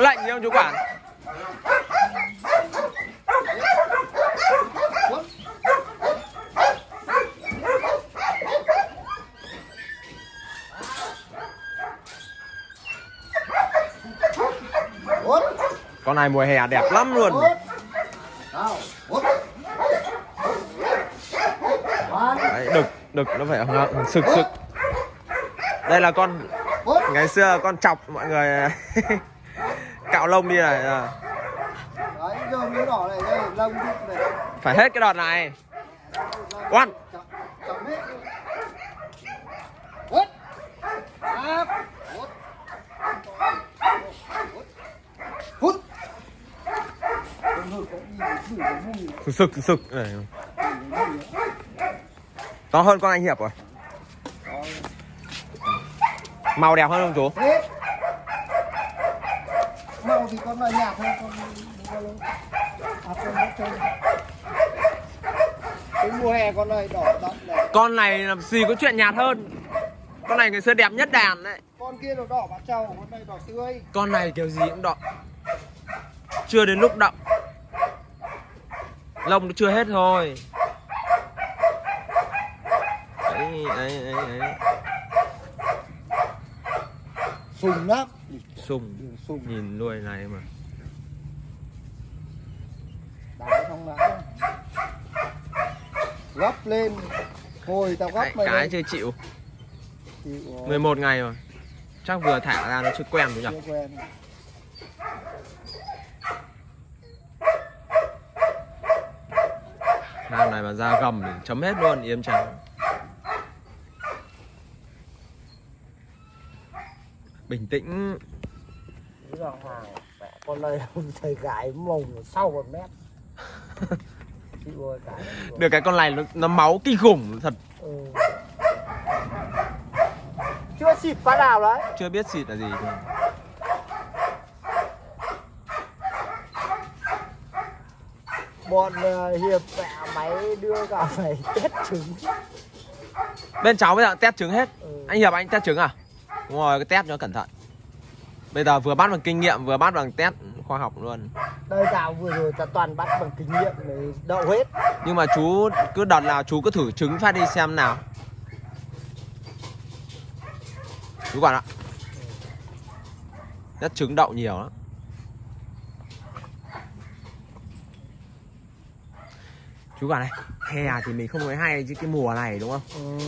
lạnh lệnh không chú quản? Con này mùa hè đẹp lắm luôn. Đấy, đực đực nó phải ngợn sực sực. Đây là con ngày xưa con chọc mọi người. Cạo lông đi này à. Đấy, giờ miếng đỏ này đây, lông đúc này. Phải hết cái đợt này. Út. Hút. Sực sực sực này. To hơn con anh Hiệp rồi Màu đẹp hơn không chú? Thì con này nhạt hơn con. À, con nó trơn. Cái mùa hè con này đỏ đậm này. Con này làm gì có chuyện nhạt hơn Con này ngày xưa đẹp nhất đàn đấy Con kia nó đỏ bát trầu, con này đỏ tươi. Con này kiểu gì cũng đậm Chưa đến lúc đậm Lông nó chưa hết thôi Đấy, đấy, đấy, đấy. Sùng lắm. Sùng Nhìn nuôi này mà đá trong lá. Gấp lên. Hồi tao gấp mày cái lên. chưa chịu Chịu rồi. 11 ngày rồi Chắc vừa thả ra nó chưa quen rồi nhỉ quen. Nam này mà ra gầm thì chấm hết luôn yếm trắng Bình tĩnh. Mẹ, con này thầy gái mồng sau một mét. Được cái con này nó, nó máu kinh khủng thật Ừ. Chưa xịt phát nào đấy. Chưa biết xịt là gì Bọn ờ, hiệp mẹ máy đưa cả phải test trứng. Bên cháu bây giờ test trứng hết Ừ. Anh Hiệp anh test trứng à? Đúng rồi, cái test cho cẩn thận. Bây giờ vừa bắt bằng kinh nghiệm vừa bắt bằng test khoa học luôn. Đây tao vừa rồi ta toàn bắt bằng kinh nghiệm để đậu hết. Nhưng mà chú cứ đợt nào chú cứ thử trứng phát đi xem nào. Chú quản ạ. Test trứng đậu nhiều lắm. Chú bảo này Hè thì mình không nói hay chứ cái mùa này đúng không? Ừ.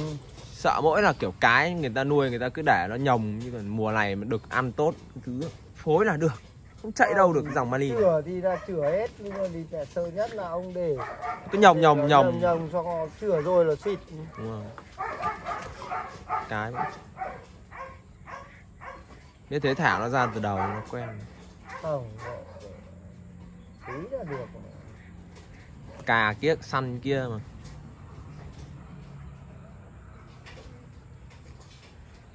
Sợ mỗi là kiểu cái người ta nuôi người ta cứ để nó nhồng Nhưng còn mùa này mà được ăn tốt thứ phối là được Không chạy đâu được cái dòng Mali. Chửa thì là chửa hết nhưng mà thì trẻ sợ nhất là ông để Cứ nhồng nhồng nhồng nhồng nhồng xong chửa rồi là xịt. Đúng rồi Cái Như thế thả nó ra từ đầu nó quen Không. Tí là được. Cà kia săn kia mà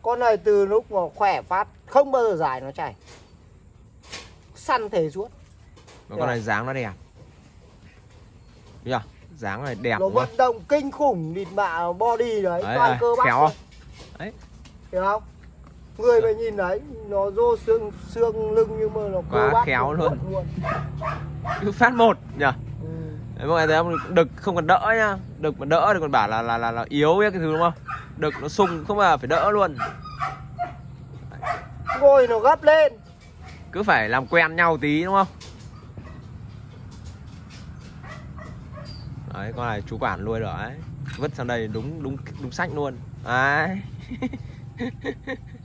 Con này từ lúc mà khỏe phát không bao giờ dài nó chảy. Săn thế suốt. Mà con này dáng nó đẹp Thấy chưa? Dáng này đẹp nó vận động kinh khủng địt mạ body đấy, Đấy, toàn cơ bắp. không? Đấy. Hiểu không? Người mà nhìn đấy, nó rô xương xương lưng nhưng mà nó Quá khéo luôn. luôn. Cứ phát một nhỉ Ừ. Đấy, mọi người thấy không? Đực không cần đỡ nhá Đực mà đỡ thì còn bảo là là là, là yếu ấy cái thứ đúng không? Đực nó sung không bao giờ phải đỡ luôn Ngồi nó gấp lên. Cứ phải làm quen nhau tí đúng không? Đấy, con này chú quản nuôi rồi đấy Vứt sang đây đúng đúng đúng sách luôn Đấy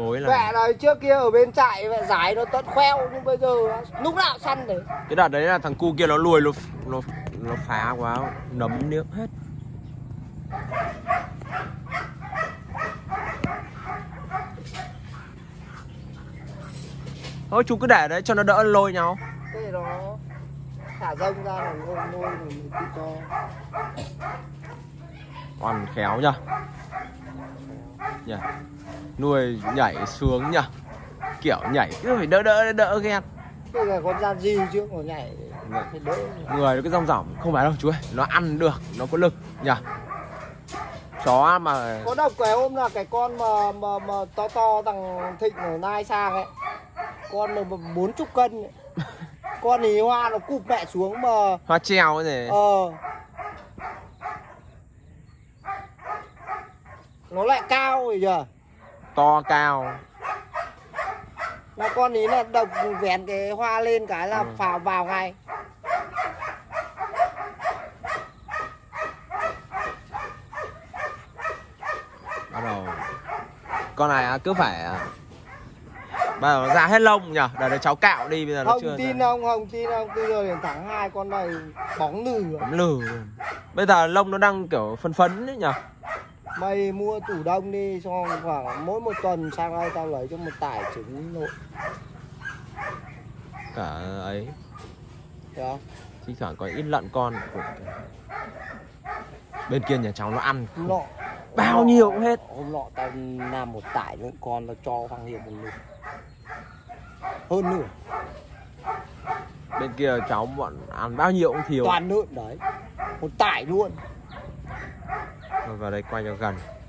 Phối Mẹ là này trước kia ở bên trại mẹ giải nó tận khoeo nhưng bây giờ lúc nào săn đấy. Cái đợt đấy là thằng cu kia nó lùi nó nó, nó phá quá Nấm niếc hết Thôi chú cứ để đấy cho nó đỡ lôi nhau Thế nó thả rông ra là ngồi ngồi rồi mình cho. Còn khéo nhá. Nhỉ Nuôi nhảy xuống nhá. Kiểu nhảy cứ phải đỡ đỡ đỡ ghen. Đây là con gian gì chứ nó nhảy phải đỡ. Người nó cứ rong rỏng Không phải đâu chú ơi. Nó ăn được Nó có lực nhỉ Chó mà Có đọc cái hôm là cái con mà mà mà to to thằng Thịnh ở Nai sang ấy. Con mà bốn chục cân ấy. con ý hoa nó cụp mẹ xuống mà hoa treo ấy này ờ nó lại cao rồi giờ to cao. Là con ý là đập vén cái hoa lên cái là Ừ. phào vào ngay. Bắt đầu. Con này cứ phải à, bắt đầu ra hết lông nhở để, để cháu cạo đi bây giờ nó không chưa tin ra. không? Không tin không? Từ giờ đến tháng hai con này bóng lử. Bấm lử. Bây giờ lông nó đang kiểu phân phấn đấy nhở mày mua tủ đông đi xong khoảng mỗi một tuần sang đây tao lấy cho một tải trứng nội. Cả ấy. Không? Thi thoảng có ít lợn con của bên kia nhà cháu nó ăn. Nọ bao nọ- nhiêu cũng hết. Hôm nọ tao làm một tải lợn con nó cho thằng hiệu một lượt hơn nữa bên kia cháu bọn ăn bao nhiêu cũng thiếu. Toàn lợn đấy. Một tải luôn rồi vào đây quay cho gần.